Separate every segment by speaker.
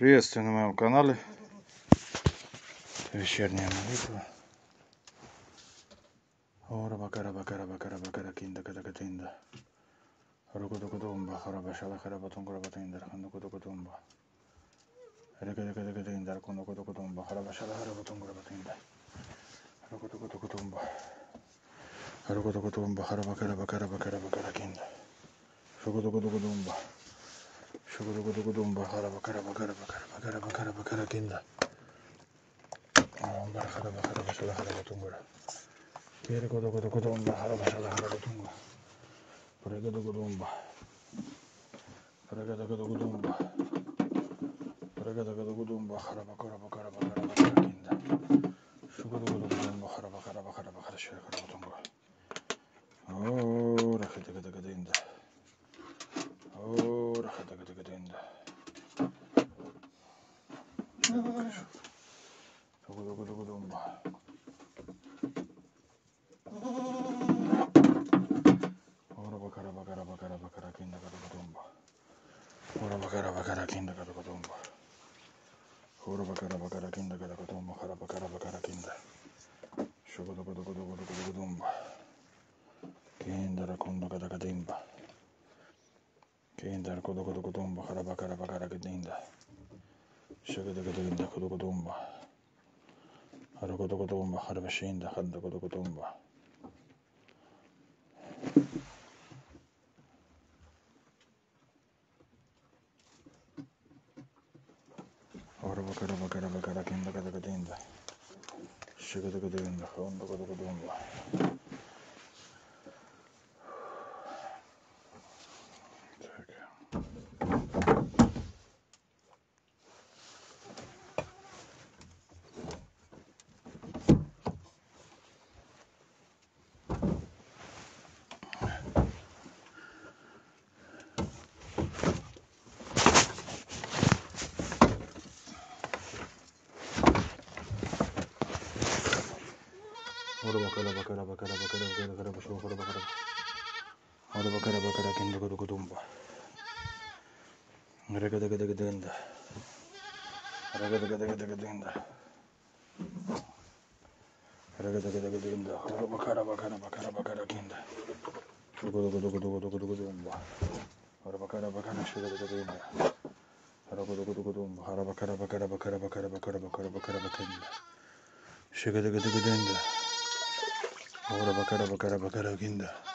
Speaker 1: Приветствую на моем канале. Вечерняя молитва. Ораба караба караба караба каракинда каракатинда. Руку дуку думба хараба шала хараба тунгураба тиндер хандуку дуку думба. Река дека дека тиндер кундуку дуку думба хараба шала хараба тунгураба тиндер. Руку дуку дуку думба. Руку дуку думба хараба караба караба караба каракинда. Руку дуку дуку думба. Oh. Doğru. Gıdı gıdı gıdığında. Gıdı gıdı gıdığında. Ora bakara bakara bakara bakara kinda gıdı gıdığında. Ora bakara bakara kinda gıdı gıdığında. Ora bakara bakara kinda gıdı gıdığında. Ora bakara bakara kinda. Şu gıdı gıdı gıdı gıdı gıdı gıdığında. Kinda ra kunda gıdı gıdığında. Kinder kudu kudu kudumba karaba karaba karagidinda. Şöyle gidinda kudu kudumba. Hara kudu kudumba harba şeyinde handa kudu kudumba. Harba karaba karaba karaginda kudu kudinda. Şöyle gidinda handa kudu kudumba. bakara bakara bakara bakara bakara bakara bakara Hadi bakara bakara kendi kudu kudumba. Ragada gada gada gada. Ragada gada gada gada gada. Ragada gada gada gada. Hadi bakara bakara bakara bakara kendi. Kudu kudu kudu kudu kudu kudumba. Hadi bakara bakara şöyle gada gada. Hadi kudu kudu kudumba. Hadi bakara bakara bakara bakara bakara bakara bakara bakara. Şöyle gada gada gada. Ahora para cara, para cara, para cara, guinda.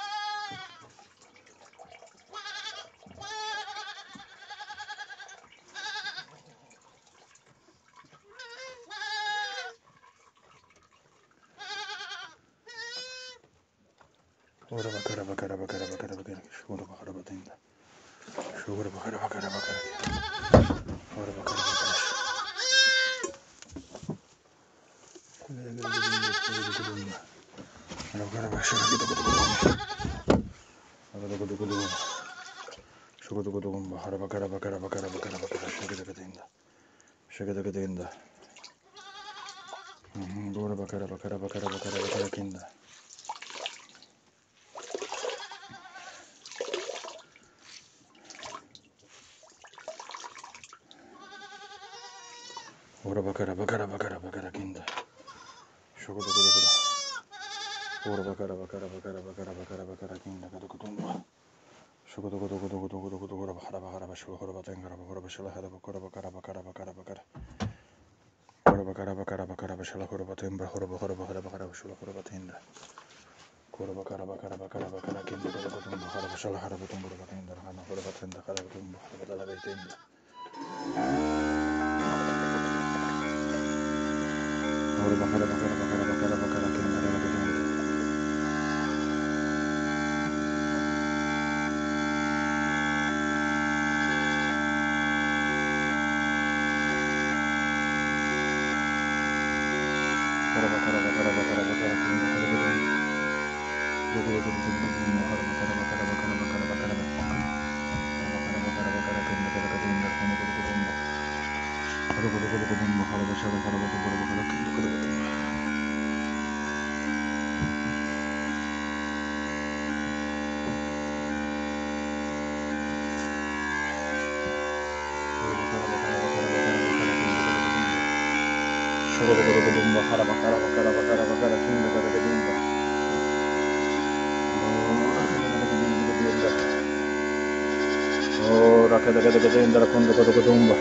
Speaker 1: Gracias. Gracias. రకద గద గజేంద్ర కుందు కొదు కుటుంబ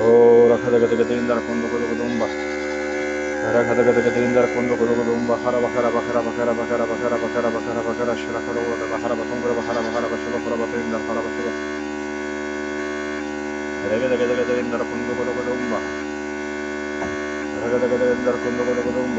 Speaker 1: ఓ రకద గద గజేంద్ర కుందు కొదు కుటుంబ రకద గద గజేంద్ర కుందు కొదు కుటుంబ హర బకర బకర బకర బకర బకర బకర బకర బకర శరకర బహర బకుంగుర బహర బహర బశుభ పుర బకేంద్ర హర బశుభ రగద గద గజేంద్ర కుందు కొదు కుటుంబ రగద గజేంద్ర కుందు కొదు కుటుంబ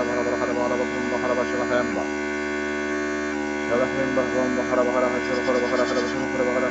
Speaker 1: خرب خرب خرب خرب خرب خرب خرب خرب خرب خرب خرب خرب خرب
Speaker 2: خرب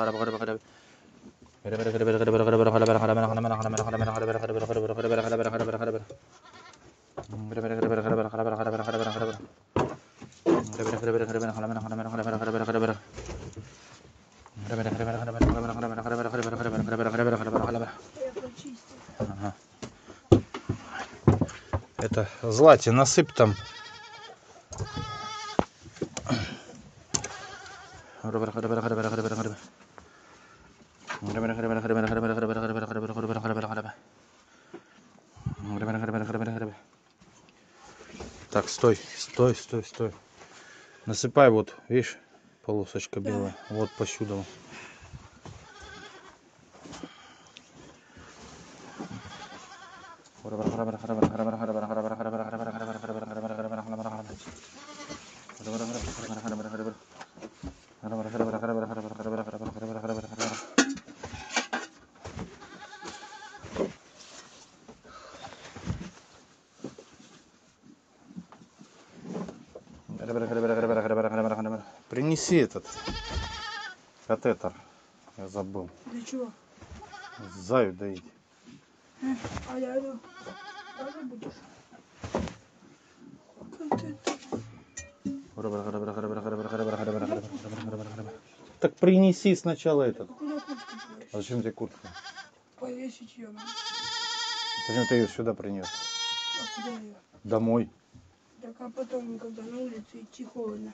Speaker 2: злате насыпь там. Так, стой, стой, стой, стой. Насыпай вот, видишь, полосочка белая. Вот по Принеси этот катетер. Я забыл.
Speaker 1: Для чего?
Speaker 2: Заю доить.
Speaker 1: А я иду. Тоже будешь?
Speaker 2: Так принеси сначала этот.
Speaker 1: А?
Speaker 2: А зачем тебе куртка?
Speaker 1: Повесить ее.
Speaker 2: Зачем ты ее сюда принес?
Speaker 1: А куда ее?
Speaker 2: Домой.
Speaker 1: Так а потом, когда на улице идти холодно.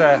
Speaker 1: uh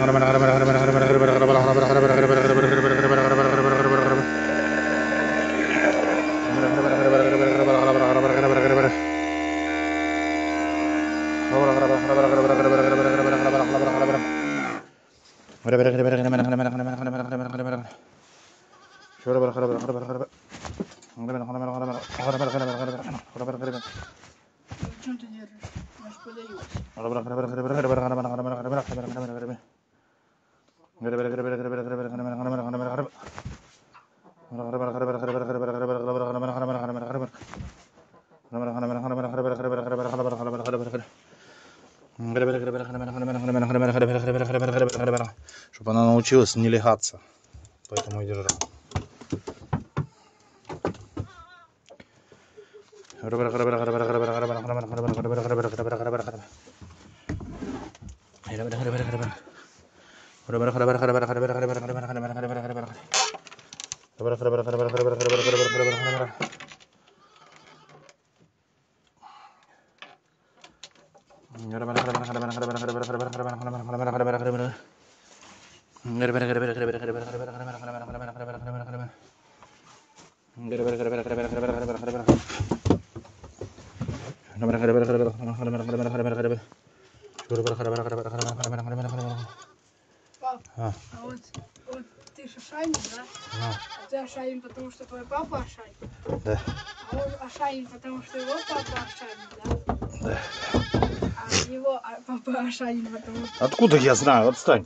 Speaker 1: получилось не легаться. Поэтому и держал. Откуда я знаю? Отстань.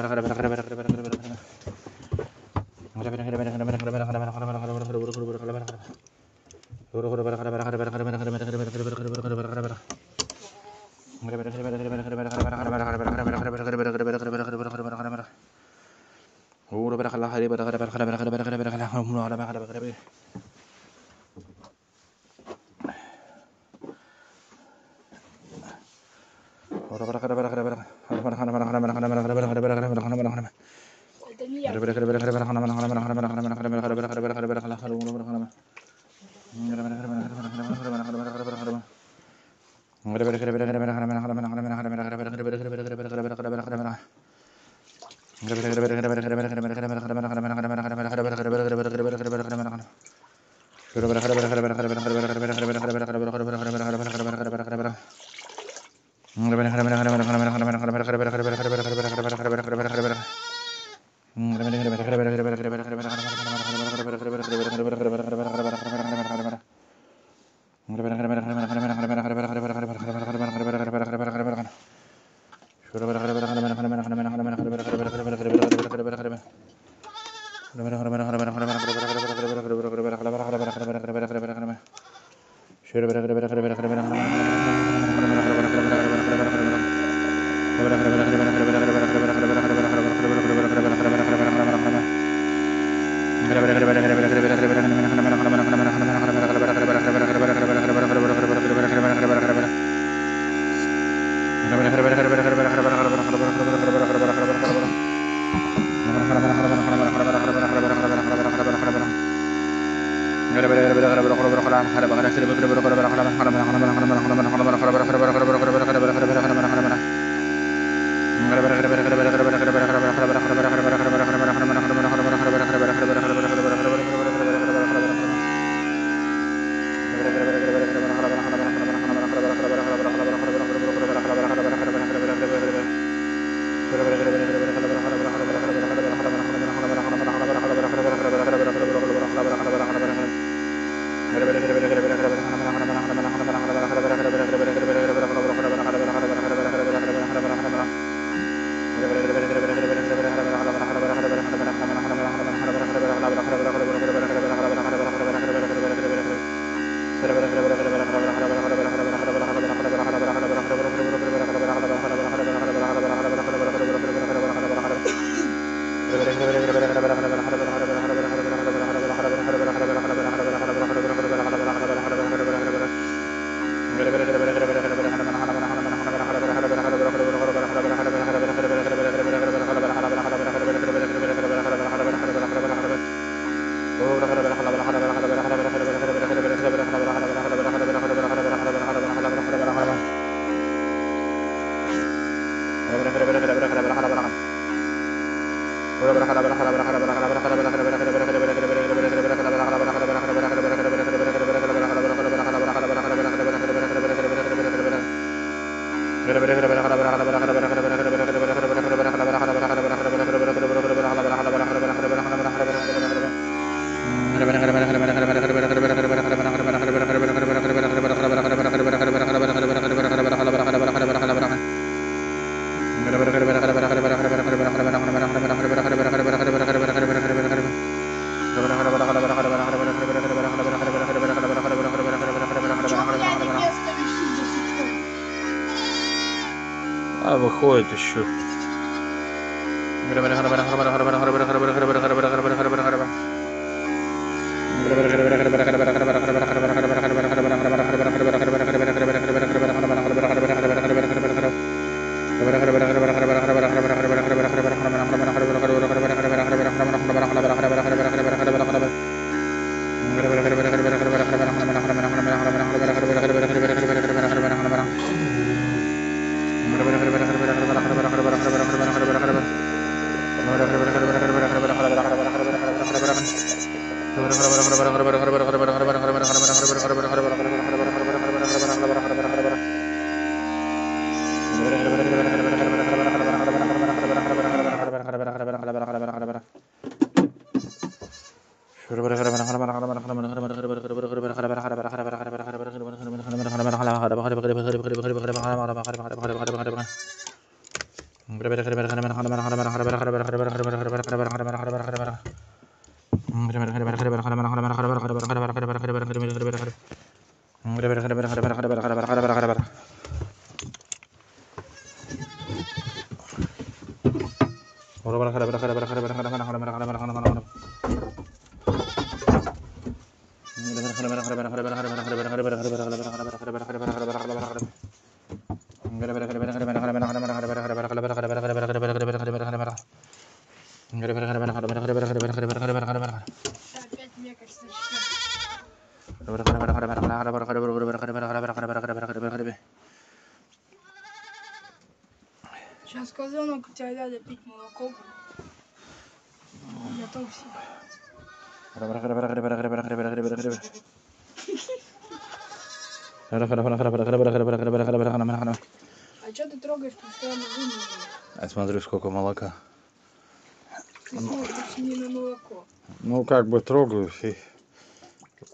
Speaker 1: бы трогаю и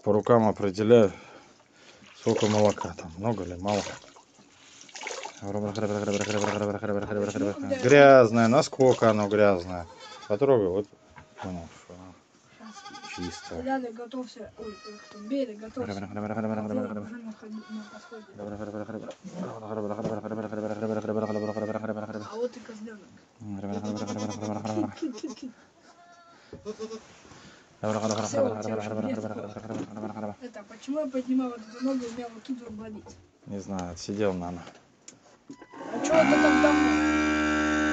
Speaker 1: по рукам определяю, сколько молока там, много или мало. Грязное, насколько оно грязное. Потрогай, вот понял, что оно чистое.
Speaker 2: Ляля, готовься. Ой, кто? Берег, готовься. А вот и козленок. Это, почему я поднимаю вот эту ногу, у меня вот тут болит?
Speaker 1: Не знаю, сидел, наверное.
Speaker 2: А что это так давно?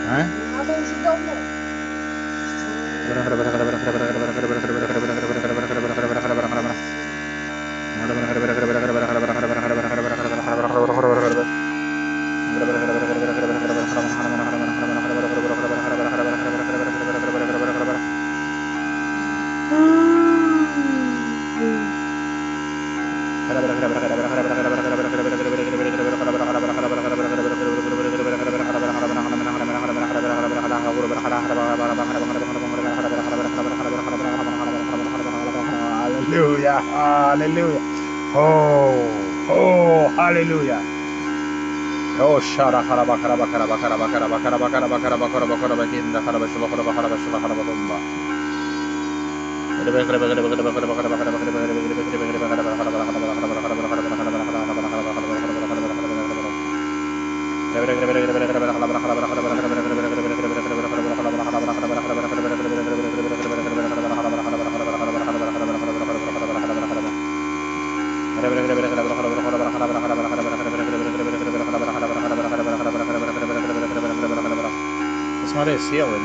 Speaker 1: А?
Speaker 2: Надо уже давно.
Speaker 1: Hallelujah. Oh, oh, hallelujah. Oh, shara karaba karaba karaba karaba karaba karaba karaba karaba
Speaker 2: karaba karaba kinda karaba shaba karaba karaba shaba karaba kumba. Gracias. feeling.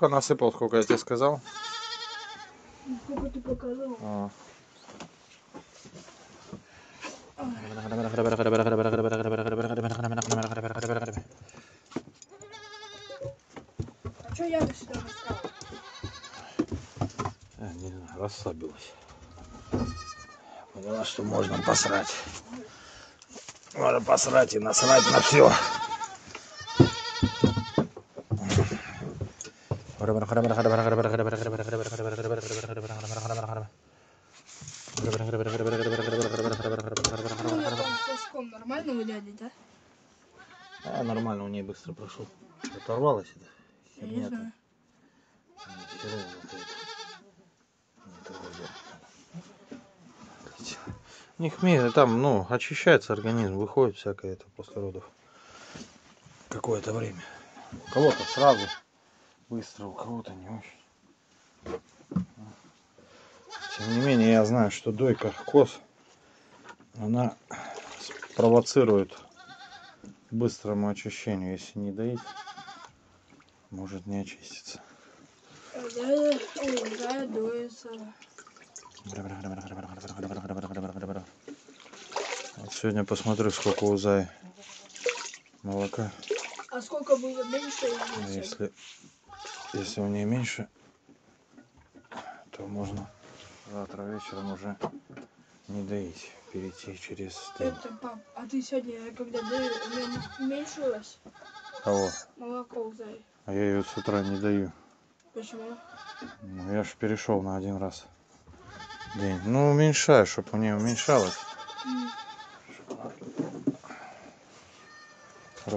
Speaker 1: Столько насыпал, сколько я тебе сказал.
Speaker 2: Сколько ты
Speaker 1: показывал.
Speaker 2: А.
Speaker 1: А что я сюда настал?
Speaker 2: Э, Не знаю, расслабилась. Поняла, что можно посрать. Можно посрать и насрать на все.
Speaker 1: Ну, я там с соском нормально у дяди, да?
Speaker 2: А, нормально, у нее быстро прошел. Оторвалась это. Херня-то. вроде. У них там, ну, очищается организм, выходит всякое это после родов. Какое-то время. У кого-то сразу быстро, у кого-то не очень. Тем не менее, я знаю, что дойка коз, она провоцирует быстрому очищению. Если не доить, может не очиститься.
Speaker 1: Дуется.
Speaker 2: Вот сегодня посмотрю, сколько у Зай молока.
Speaker 1: А сколько было меньше?
Speaker 2: Если, если у нее меньше, то можно завтра вечером уже не доить, перейти через стейн.
Speaker 1: Это, пап, а ты сегодня, когда доил, у меня уменьшилось
Speaker 2: Кого?
Speaker 1: молоко у Зай.
Speaker 2: А я ее с утра не даю.
Speaker 1: Почему?
Speaker 2: Ну, я ж перешел на один раз день. Ну, уменьшаю, чтобы у нее уменьшалось.
Speaker 1: Я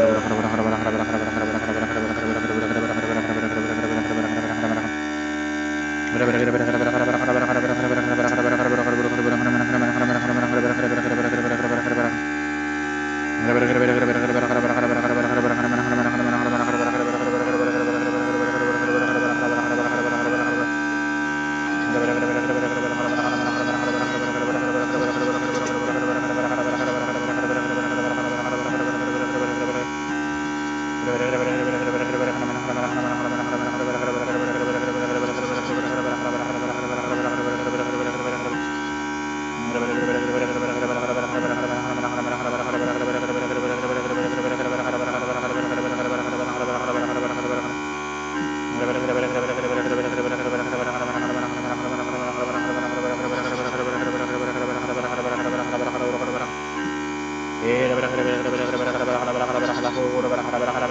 Speaker 1: para ver.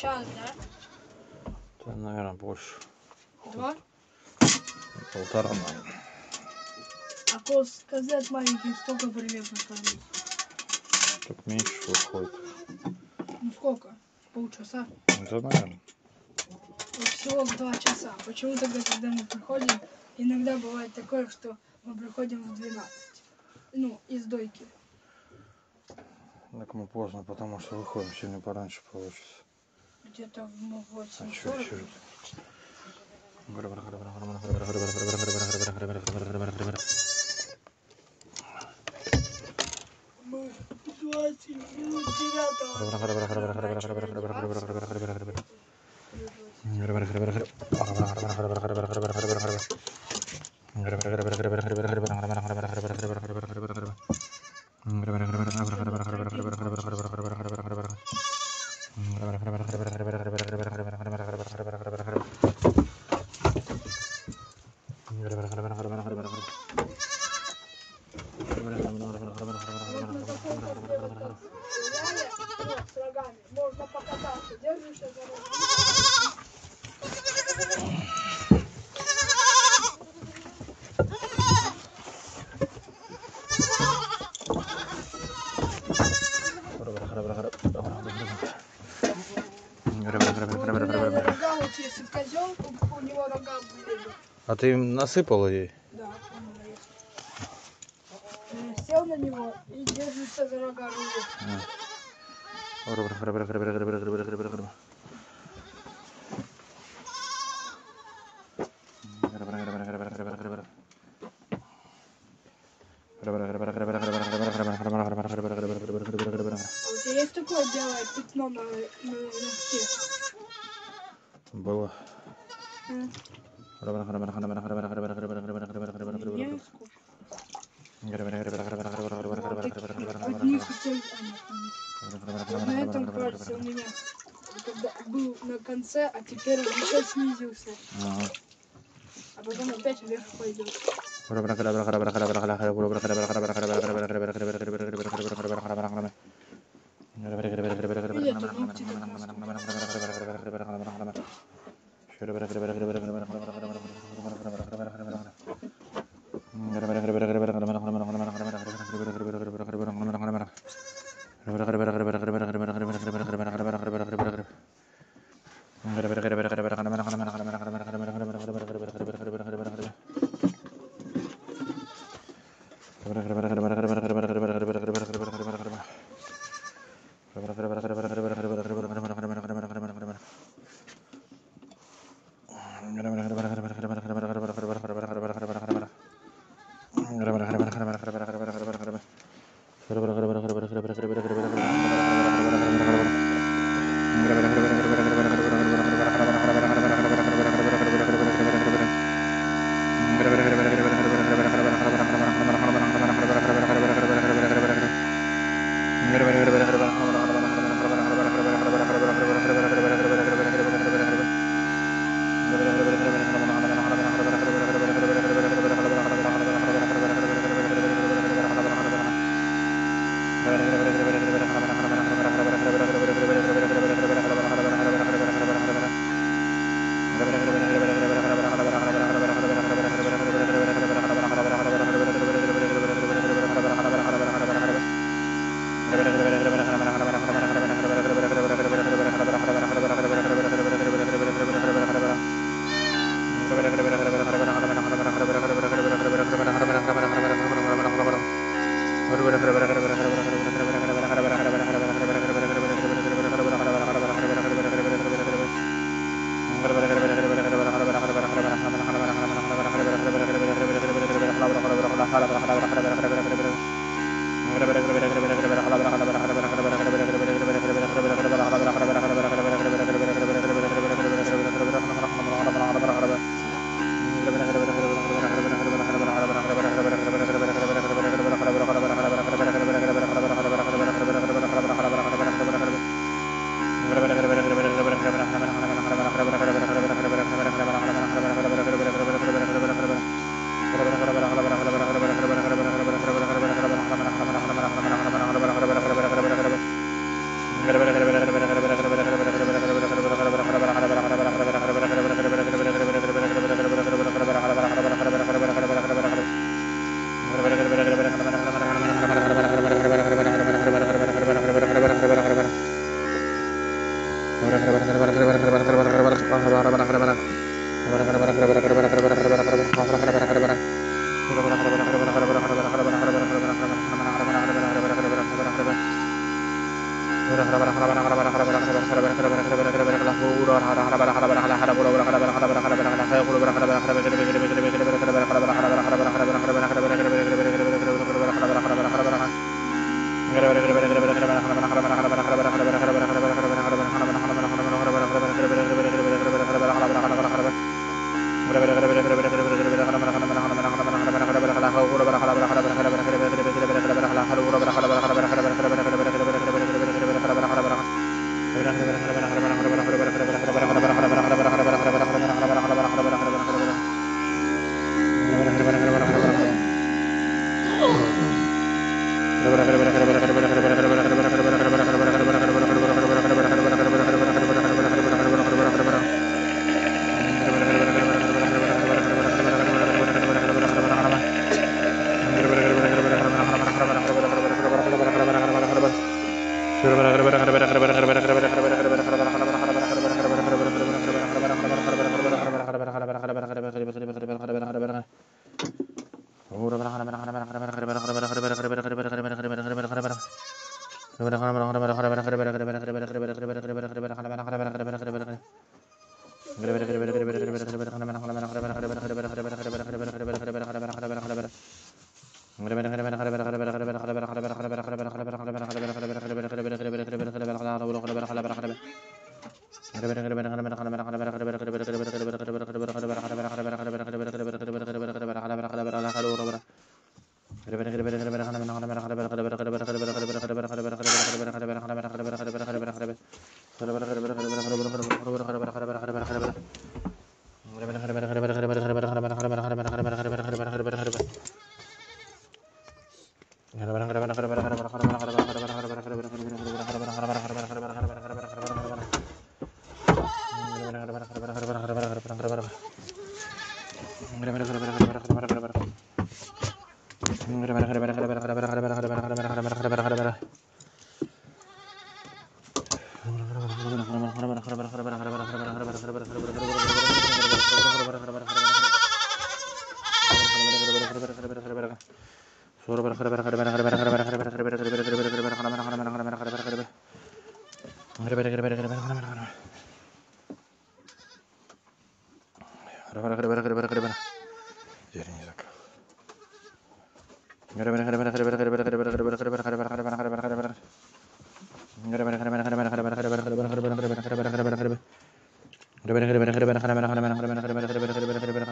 Speaker 1: час, да?
Speaker 2: Это, наверное, больше.
Speaker 1: Два?
Speaker 2: Полтора, наверное.
Speaker 1: А коз козет маленьких сколько примерно кормить?
Speaker 2: Тут меньше выходит.
Speaker 1: Ну сколько? Полчаса?
Speaker 2: Это, наверное.
Speaker 1: Вот всего в два часа. Почему тогда, когда мы приходим, иногда бывает такое, что мы приходим в 12? Ну, из дойки.
Speaker 2: Так мы поздно, потому что выходим сильно пораньше получится.
Speaker 1: Где-то в
Speaker 2: А
Speaker 1: 8
Speaker 2: чё, чё?
Speaker 1: Мы 20 минут 9 с рогами. Можно покататься. Держишься за рога. У меня рога, вот если козел, у него рога были бы.
Speaker 2: А ты им насыпала ей?
Speaker 1: Да, у него есть. Э, Сел на него и держится за рога рулит. А у тебя есть такое белое пятно на, на ногте?
Speaker 2: Было.
Speaker 1: М, Я скучно. От них хотел... Вот на этом пальце у меня когда был на конце, а теперь он еще снизился.
Speaker 2: Ага.
Speaker 1: А потом опять вверх пойдет. Или это ногти
Speaker 2: Там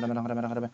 Speaker 2: remen remen
Speaker 1: ada remen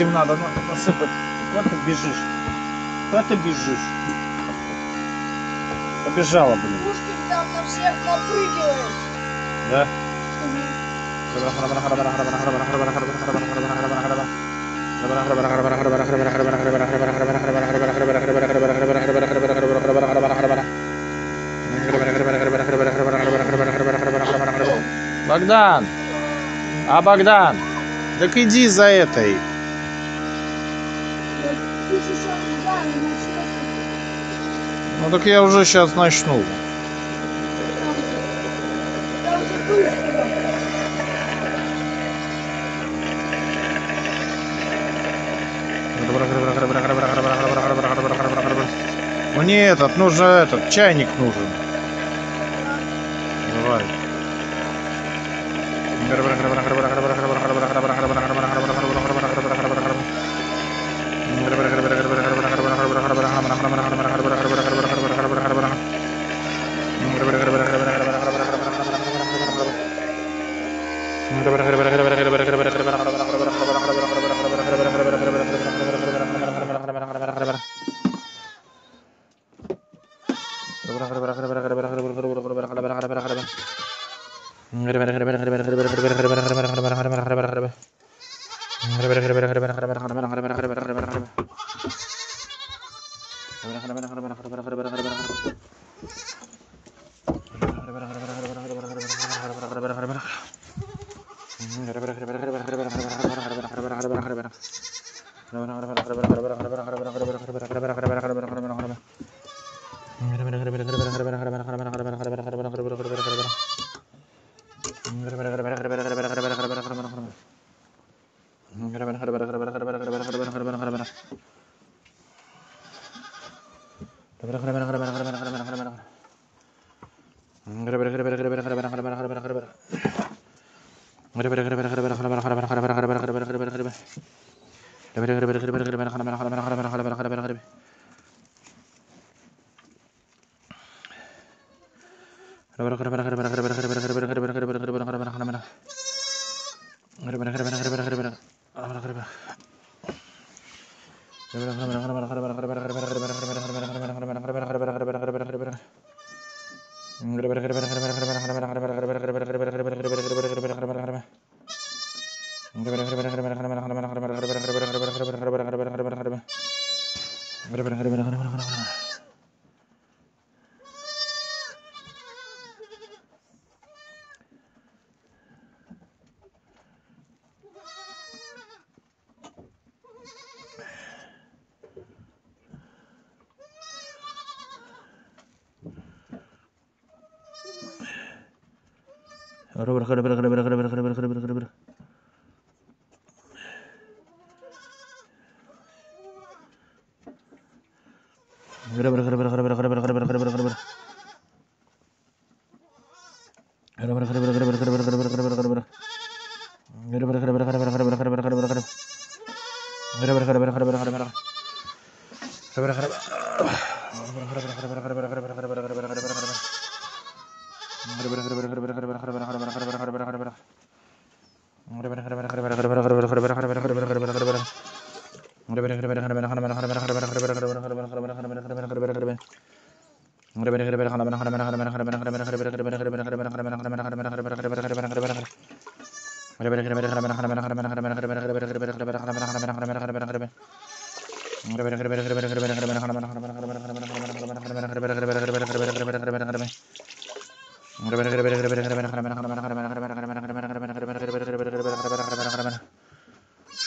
Speaker 1: Этим надо на- насыпать. Куда ты бежишь? Куда ты бежишь? Побежала, блин.
Speaker 2: Пушкин там на всех напрыгивает.
Speaker 1: Да? Богдан! А Богдан! Так иди за этой.
Speaker 2: Ты сейчас да, и начнешь.
Speaker 1: Ну так я уже сейчас начну. Мне этот, нужно этот, чайник нужен.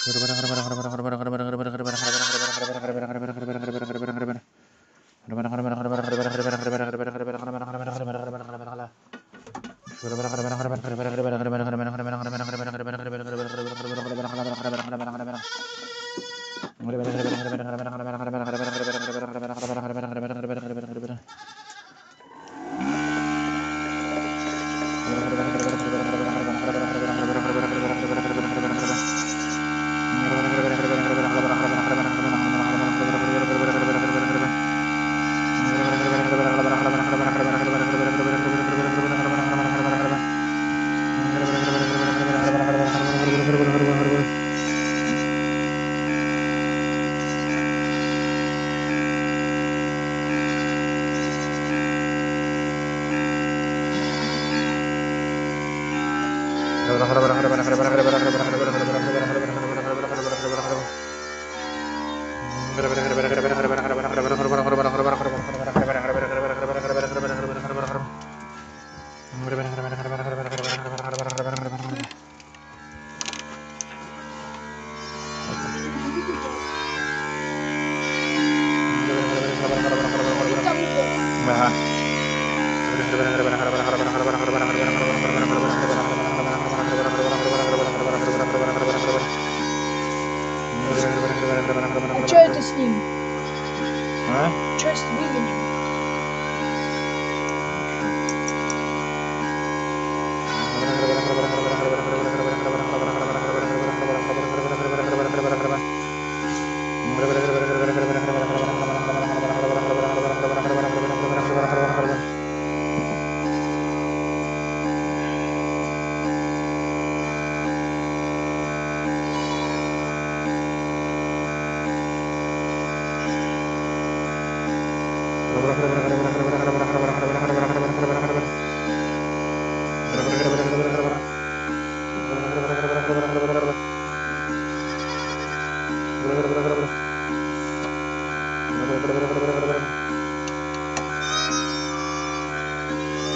Speaker 1: ছোটোবেলাকার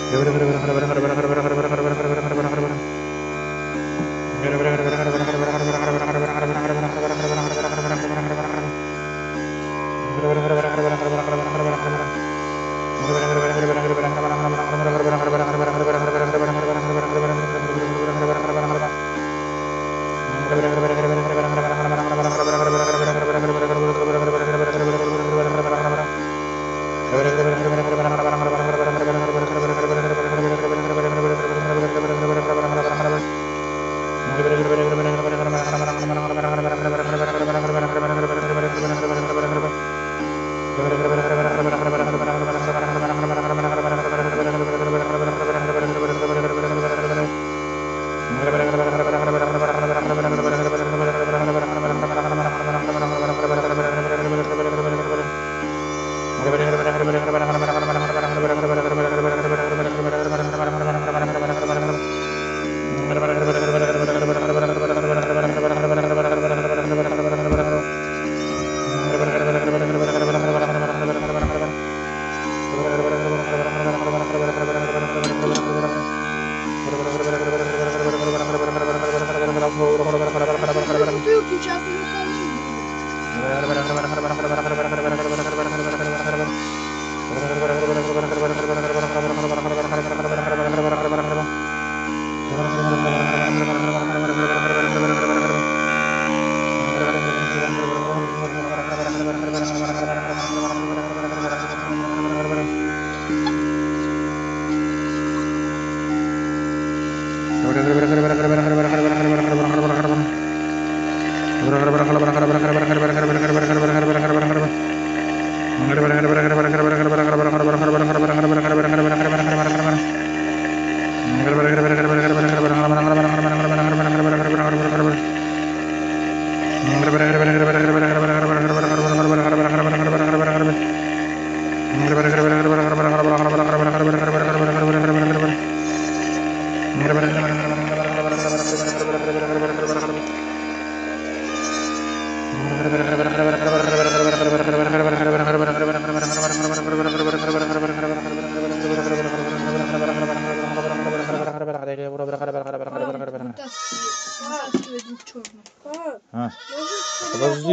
Speaker 1: Бутылки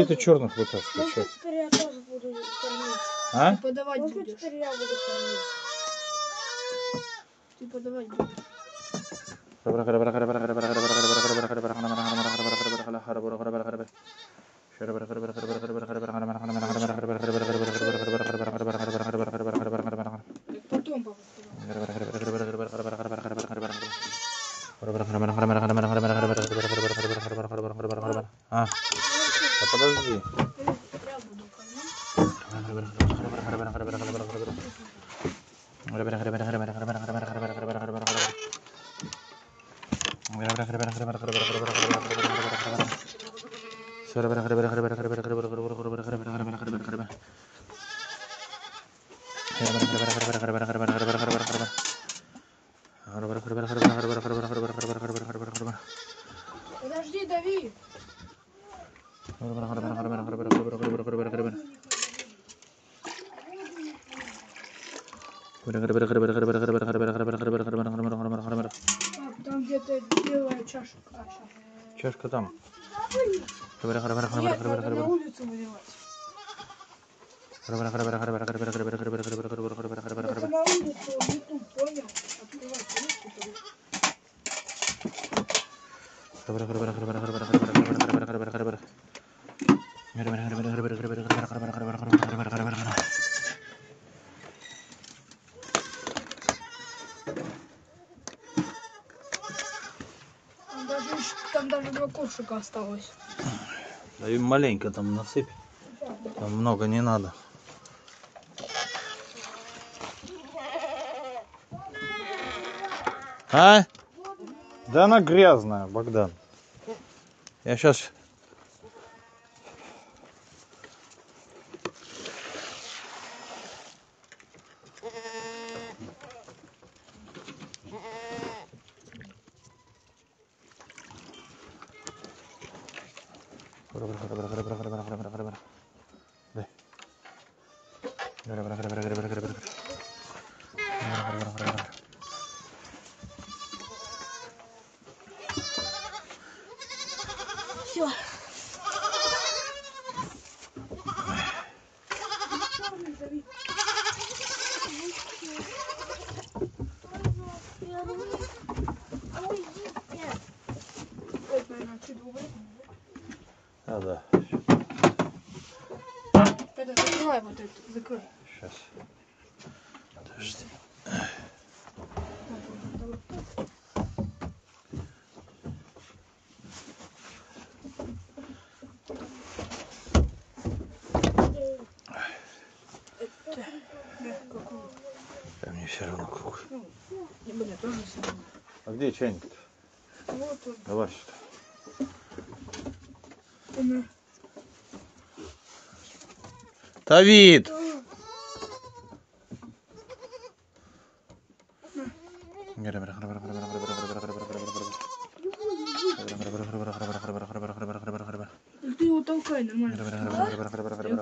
Speaker 2: ты черных вытаскивай.
Speaker 3: Может,
Speaker 2: чё?
Speaker 3: теперь я тоже буду кормить.
Speaker 2: А?
Speaker 1: Ты подавать
Speaker 3: Может,
Speaker 1: будешь.
Speaker 3: теперь я буду кормить.
Speaker 1: Ты подавать будешь.
Speaker 2: Так потом папа сказал.
Speaker 1: А, да подожди.
Speaker 2: Я буду кормить. Подожди, Давид. Пап, там где-то белая чашка. А, щас.
Speaker 1: Чашка там.
Speaker 2: Нет, надо на улицу выливать. Только на улицу YouTube, понял? Открывать ручку, тогда. Там даже, ещё- там даже ковшика осталось.
Speaker 1: Да и маленько там насыпь. Там много не надо. А? Да она грязная, Богдан. Я сейчас... Fuera, fuera, fuera,
Speaker 2: fuera, fuera, fuera, fuera, fuera,
Speaker 1: fuera, fuera. Чайник-то?
Speaker 2: Вот он.
Speaker 1: Давай сюда.
Speaker 2: Она.
Speaker 1: Давид!
Speaker 2: Ну, Ты его толкай нормально.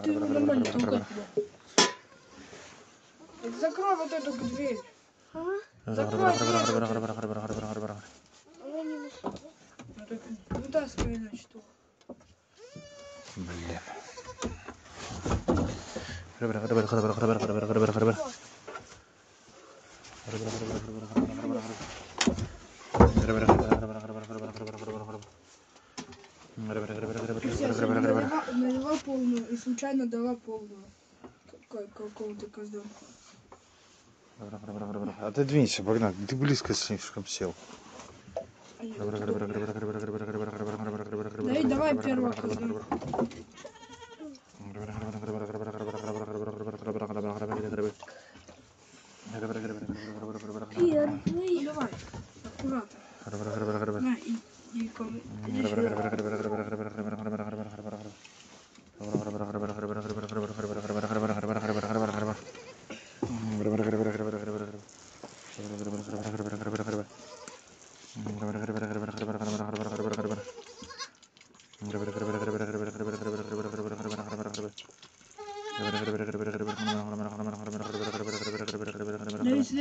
Speaker 2: Ты его нормально толкай туда. Так Закрой вот эту дверь. Ну, так Вытаскивай, значит, его.
Speaker 1: Блин.
Speaker 2: Сейчас я налила, налила полную и случайно дала полную. Какой- Какого-то козла.
Speaker 1: Отодвинься, Богдан, ты близко слишком сел.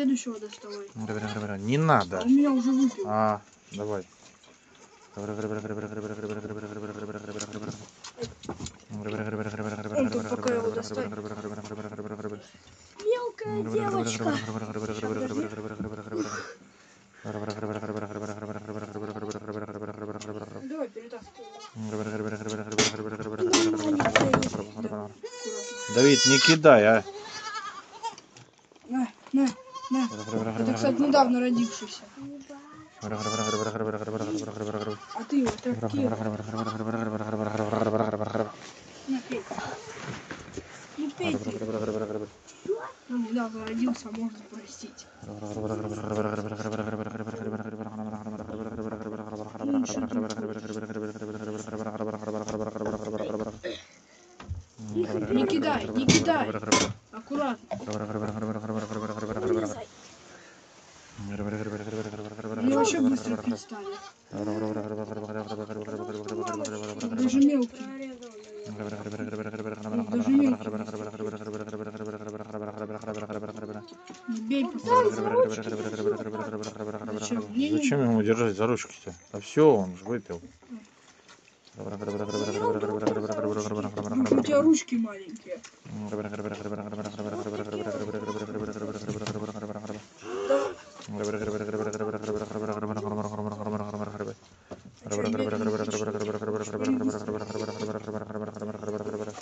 Speaker 2: следующего доставай.
Speaker 1: Не надо.
Speaker 2: А у меня уже выпил.
Speaker 1: А, давай.
Speaker 3: Мелкая девочка. Давай, перетаскивай.
Speaker 1: Давид, не кидай, а.
Speaker 2: Родившийся. А ты его так кинь. На, пей. Ну, пей ты. Ну, недавно родился, можно простить. Не кидай, не кидай. Аккуратно. Мне вообще быстро перестали. Даже мелкий. Не бей, пожалуйста. Зачем? Не, не.
Speaker 1: Зачем ручки-то? А все, он же выпил.
Speaker 2: У тебя ручки маленькие.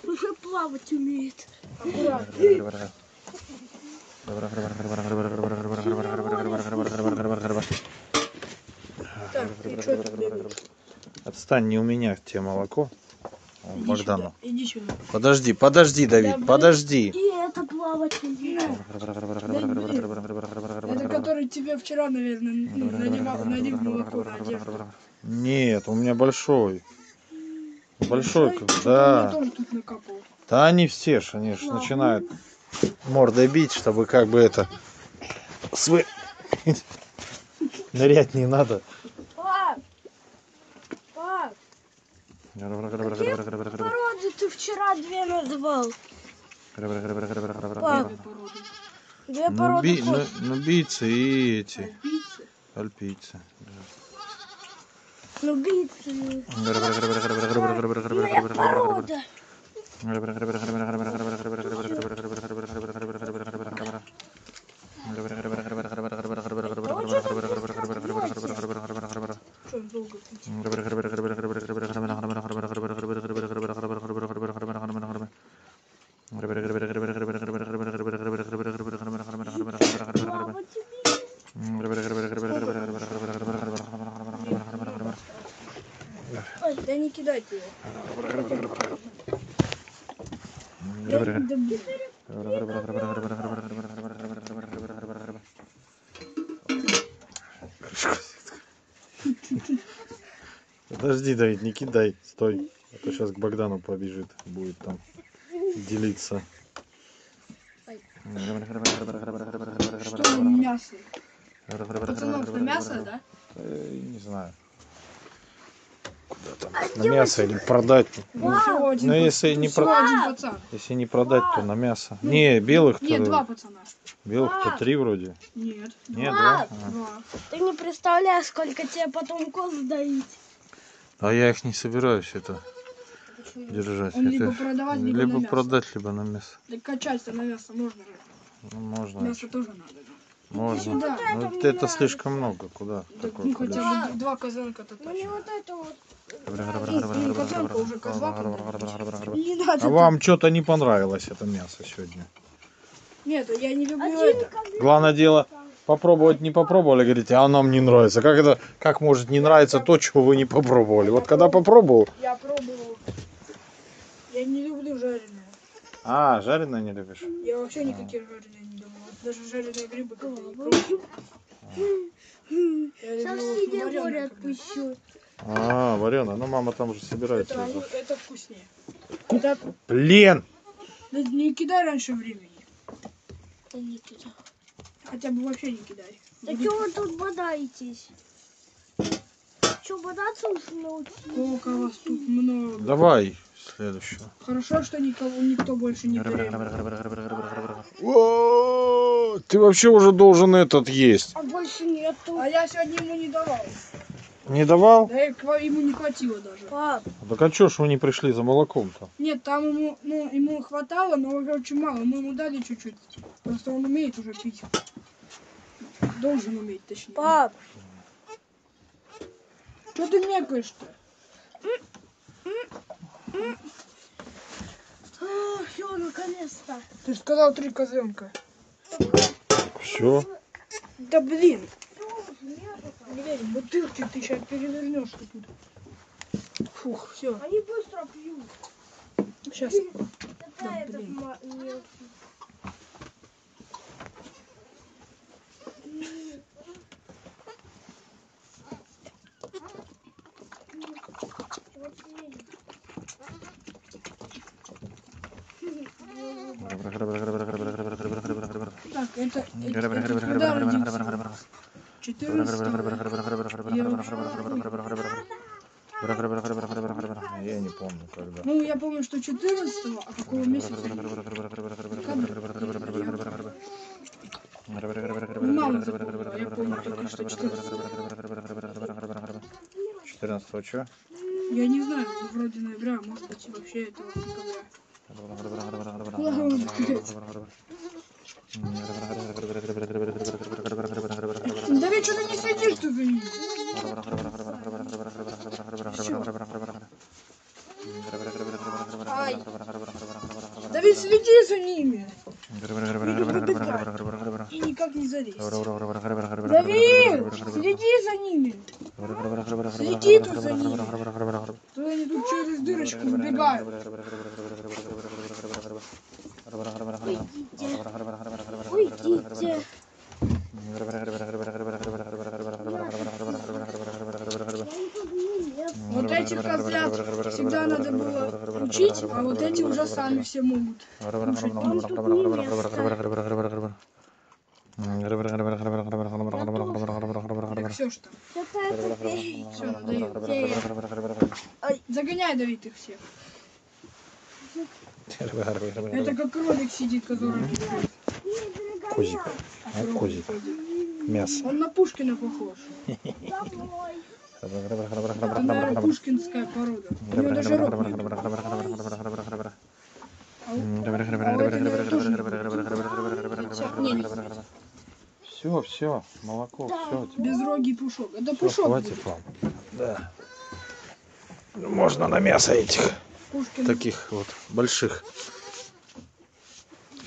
Speaker 3: Уже плавать умеет.
Speaker 2: Аккуратно. Так, и что ты бегаешь?
Speaker 1: Отстань, не у меня те молоко. О,
Speaker 2: Иди
Speaker 1: Богдану.
Speaker 2: сюда, Иди сюда.
Speaker 1: Подожди, подожди, Давид,
Speaker 2: Да,
Speaker 1: подожди.
Speaker 3: И это плавать умеет.
Speaker 2: Это который тебе вчера, наверное, ну, наливал, молоко на одежду.
Speaker 1: Нет, у меня большой. Большой,
Speaker 2: Большой? он
Speaker 1: да. Да они все ж, они ж начинают мордой бить, чтобы как бы это... Свы... Нырять не надо.
Speaker 3: Пап! Пап! Породы ты вчера две назвал. Пап. Две
Speaker 1: Ну,
Speaker 3: породы
Speaker 1: ну, нубийцы и эти,
Speaker 2: Альпийцы.
Speaker 1: альпийцы.
Speaker 3: Ну, бицы. Две породы.
Speaker 2: Что он долго кричит?
Speaker 3: Папа, тебе
Speaker 2: Ой, да не кидайте его. Я не добью.
Speaker 1: Подожди, Давид, не кидай, стой. А то сейчас к Богдану побежит, будет там делиться.
Speaker 2: Что там мясо? Пацанов, на мясо, да?
Speaker 1: Э, Не знаю. Куда там? На мясо или продать? Ну,
Speaker 2: Всего один,
Speaker 1: ну, если не про-
Speaker 2: один пацан.
Speaker 1: Если не продать, то на мясо. Не, белых-то
Speaker 2: Нет, два пацана.
Speaker 1: белых-то три вроде.
Speaker 2: Нет.
Speaker 1: Нет,
Speaker 3: Два.
Speaker 1: два? А.
Speaker 2: Два.
Speaker 3: Ты не представляешь, сколько тебе потом коз доить.
Speaker 1: А я их не собираюсь это
Speaker 2: Почему?
Speaker 1: держать.
Speaker 2: Он либо
Speaker 1: Это
Speaker 2: продавать, либо,
Speaker 1: либо
Speaker 2: на мясо.
Speaker 1: продать, либо на мясо.
Speaker 2: Да качать-то на мясо можно же.
Speaker 1: Ну, можно.
Speaker 2: Мясо тоже надо. да.
Speaker 1: Можно.
Speaker 2: сюда.
Speaker 1: Ну,
Speaker 3: Это
Speaker 1: это,
Speaker 3: мне нравится.
Speaker 1: слишком много. Куда?
Speaker 2: Да,
Speaker 1: такое
Speaker 2: ну
Speaker 1: количество?
Speaker 2: хотя бы два козленка-то
Speaker 3: Мне
Speaker 2: точно.
Speaker 3: вот это вот.
Speaker 2: Ну, козленка.
Speaker 1: А вам что-то не понравилось это мясо сегодня?
Speaker 2: Нет, я не люблю
Speaker 3: Один
Speaker 2: это.
Speaker 1: Главное дело, попробовать не попробовали, говорите, а нам не нравится. Как это, как может не нравиться то, чего вы не попробовали? Вот когда попробовал,
Speaker 2: Я пробовал. Я не люблю жареное.
Speaker 1: а, жареное не любишь?
Speaker 2: Я вообще никакие жареные не думал. Вот Даже жареные грибы не пробовал.
Speaker 3: Сейчас
Speaker 2: люблю
Speaker 3: море отпущу.
Speaker 1: А, вареное. Ну, мама там уже собирается.
Speaker 2: Это,
Speaker 1: уже.
Speaker 2: это вкуснее. Это,
Speaker 1: Блин!
Speaker 2: да не кидай раньше времени.
Speaker 3: Да не туда.
Speaker 2: Хотя бы вообще не кидай.
Speaker 3: Да чего вы тут бодаетесь? Что, бодаться уже научились?
Speaker 2: Сколько вас тут много.
Speaker 1: Давай следующего.
Speaker 2: Хорошо, что никого, никто больше не.
Speaker 1: О, Ты вообще уже должен этот есть.
Speaker 3: А больше нету.
Speaker 2: А я сегодня ему не давал.
Speaker 1: Не давал?
Speaker 2: Да ему не хватило даже.
Speaker 3: Пап,
Speaker 1: Так а чё ж вы не пришли за молоком-то?
Speaker 2: Нет, там ему, ну, ему хватало, но уже очень мало. Мы ему дали чуть-чуть. Просто он умеет уже пить. Должен уметь, точнее.
Speaker 3: пап,
Speaker 2: Что ты мекаешь-то?
Speaker 3: все, наконец-то.
Speaker 2: Ты же сказал три козленка.
Speaker 1: Все.
Speaker 2: Да блин. Блин, бутылки ты сейчас перевернешь тут. Фух, все.
Speaker 3: Они быстро пьют.
Speaker 2: Сейчас. Блин.
Speaker 3: ма- мелкий.
Speaker 2: Так, это... это, это когда родился? 14
Speaker 1: Я не помню, когда.
Speaker 2: Ну, я помню, что 14 а какого месяца? Мама запомнила, я помню только что 14
Speaker 1: 14 чё?
Speaker 2: Я не знаю, вроде ноября, а может быть вообще этого декабря. Да ведь что ты не следишь ты за ним? Да ведь следи за ними. И никак не залезь. Давид, следи за ними. Следи тут за ними. То они тут через дырочку убегают.
Speaker 3: Уйдите.
Speaker 2: Вот этих козлят всегда надо было учить, а вот эти уже сами все могут. Все что. Все. Загоняй, Давид, их всех. Это как кролик сидит, который...
Speaker 1: Козик.
Speaker 2: А,
Speaker 1: козик. Мясо.
Speaker 2: Он на Пушкина похож.
Speaker 3: домой.
Speaker 2: Наверное, пушкинская порода. У него даже рог нет. А у- а.
Speaker 1: Все, все, молоко, все.
Speaker 2: Безрогий пушок. Это
Speaker 1: Всё,
Speaker 2: пушок.
Speaker 1: хватит вам. Да. Можно на мясо этих,
Speaker 2: Пушкин.
Speaker 1: таких вот, больших.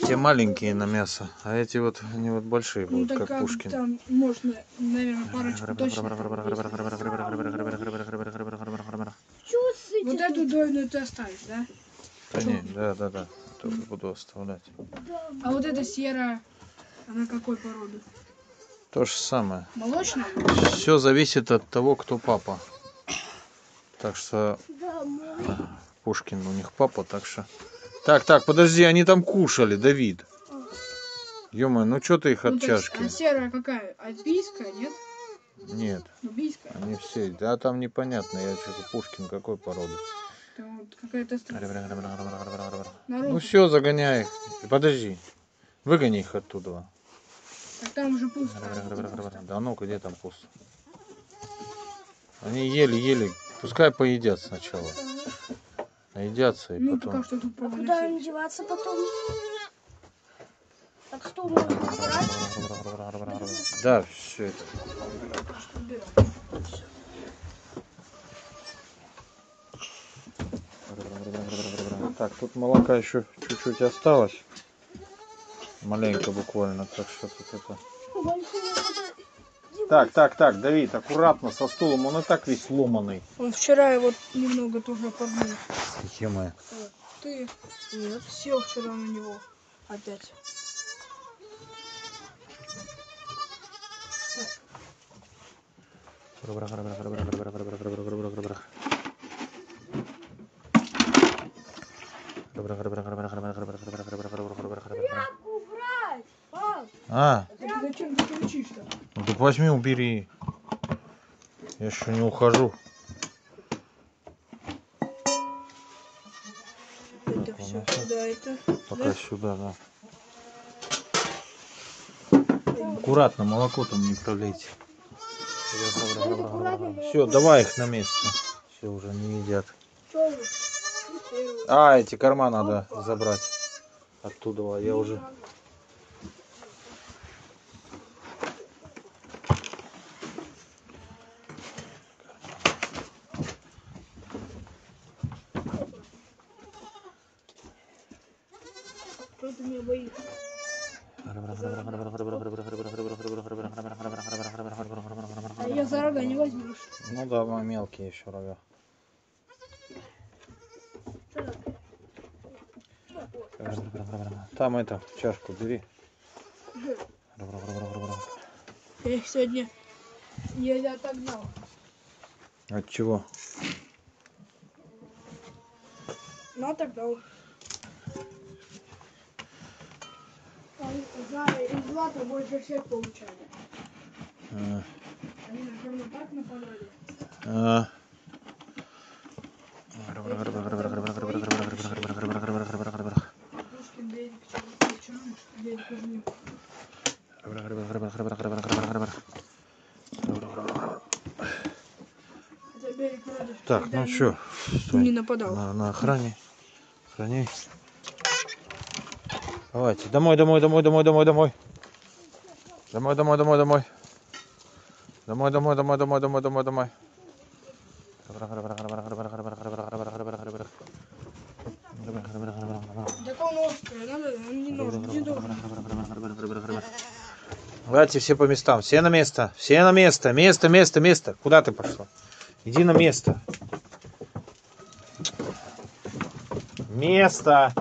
Speaker 1: Те маленькие на мясо, а эти вот, они вот большие
Speaker 2: Ну
Speaker 1: будут,
Speaker 2: так
Speaker 1: как Пушкин.
Speaker 2: там можно, наверное, парочку точно. Вот эту дойную ты оставишь, да?
Speaker 1: Да не, да, да, да, тоже буду оставлять.
Speaker 2: А вот эта серая, она какой породы?
Speaker 1: То же самое.
Speaker 2: Молочная?
Speaker 1: Все зависит от того, кто папа. Так что. Пушкин у них папа, так что... Так, так, подожди, они там кушали, Давид. ё ну что ты их
Speaker 2: Ну,
Speaker 1: от
Speaker 2: есть,
Speaker 1: чашки?
Speaker 2: а серая какая? Альпийская, нет?
Speaker 1: Нет,
Speaker 2: Нубийская?
Speaker 1: они все... Да там непонятно, я что-то Пушкин какой породы.
Speaker 2: Вот какая-то.
Speaker 1: Ну все, загоняй их. Подожди. Выгони их оттуда.
Speaker 2: Так там уже пусто.
Speaker 1: Да ну где там пусто? Они ели-ели. Пускай поедят сначала. Наедятся и
Speaker 2: Ну,
Speaker 1: потом.
Speaker 2: что тут
Speaker 3: А куда им деваться потом? Так что можно убирать?
Speaker 1: Да, все это. Так, тут молока еще чуть-чуть осталось. Маленько буквально, так что тут это. Так, так, так, Давид, аккуратно со стулом, он и так весь ломаный.
Speaker 2: Он вчера его немного тоже подмыл.
Speaker 1: Е-мое.
Speaker 2: Ты Нет. сел вчера на него опять.
Speaker 1: А,
Speaker 2: Ты зачем ты кричишь-то?
Speaker 1: Ну так возьми, убери. Я еще не ухожу.
Speaker 2: Это все сюда, это.
Speaker 1: Пока
Speaker 2: Да?
Speaker 1: сюда, да. Аккуратно, молоко там не пролейте. Все, давай их на место. Все уже не едят. А, эти корма надо забрать оттуда. Я уже.
Speaker 2: Почему ты меня боишься? А я за рога не возьмешь.
Speaker 1: Ну мелкие еще рога. Там это, чашку бери.
Speaker 2: Я их сегодня еле отогнал.
Speaker 1: От чего?
Speaker 2: Ну, отогнал. Знаю, из злата больше всех получали.
Speaker 1: А,
Speaker 2: Они, наверное, так нападали.
Speaker 1: Так, ну что,
Speaker 2: Не нападал.
Speaker 1: на, на охране. Охраняй. Давайте, домой, домой, домой, домой, домой, домой. Домой, домой, домой, домой. Домой, домой, домой, домой, домой, домой, домой.
Speaker 2: Так он острый, надо, он не нужен, не должен.
Speaker 1: Давайте все по местам. Все на место. Все на место. Место, место, место. Куда ты пошла? Иди на место. Место.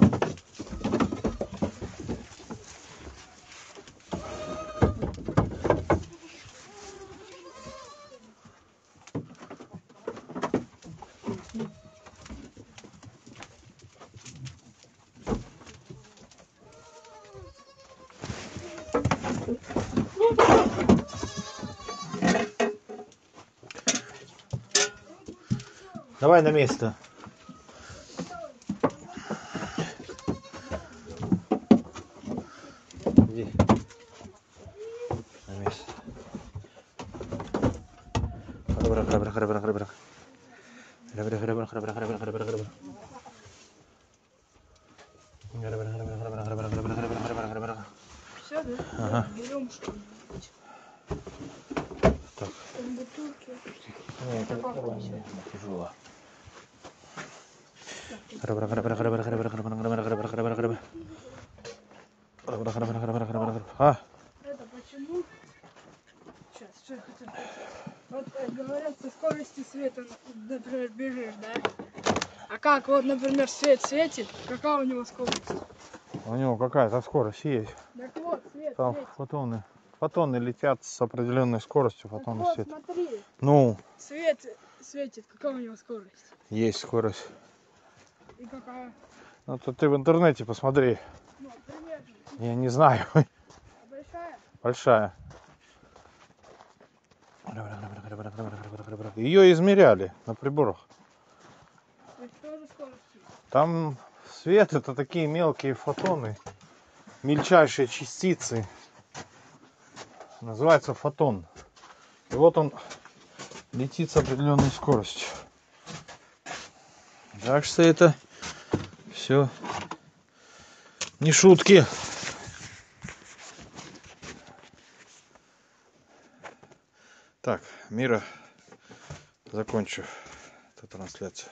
Speaker 2: fiesta Как вот, например, свет светит, какая у него скорость?
Speaker 1: у него какая-то скорость есть.
Speaker 2: Так вот, свет
Speaker 1: Там
Speaker 2: светит.
Speaker 1: фотоны. Фотоны летят с определенной скоростью,
Speaker 2: Так
Speaker 1: фотоны
Speaker 2: вот,
Speaker 1: света.
Speaker 2: смотри,
Speaker 1: Ну,
Speaker 2: свет светит, какая у него скорость?
Speaker 1: есть скорость.
Speaker 2: И какая?
Speaker 1: Ну, то ты в интернете посмотри.
Speaker 2: Ну, примерно.
Speaker 1: Я не знаю.
Speaker 2: А большая?
Speaker 1: Большая. Ее измеряли на приборах.
Speaker 2: То есть тоже скорость.
Speaker 1: Там свет это такие мелкие фотоны, мельчайшие частицы. Называется фотон. И вот он летит с определенной скоростью. Так что это все не шутки. Так, Мира, закончу эту трансляцию.